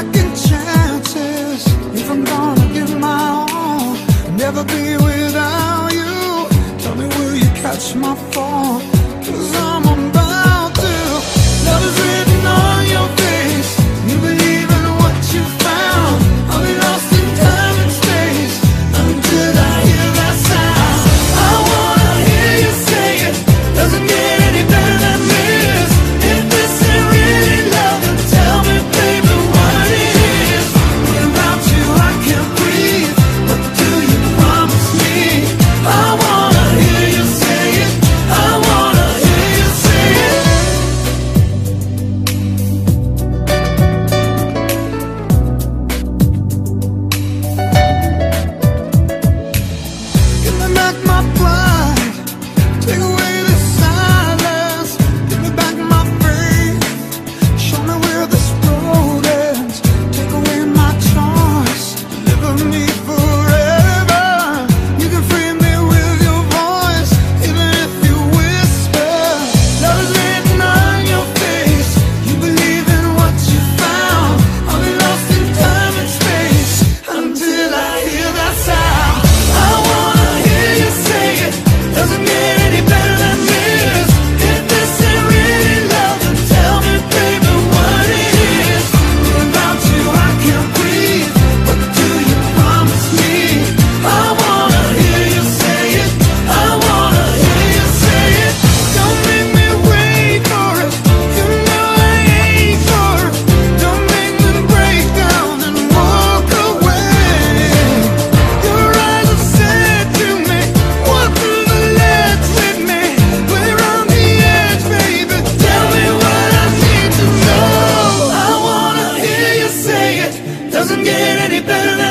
second chances. If I'm gonna give my all, never be without you. Tell me, will you catch my fall? doesn't get any better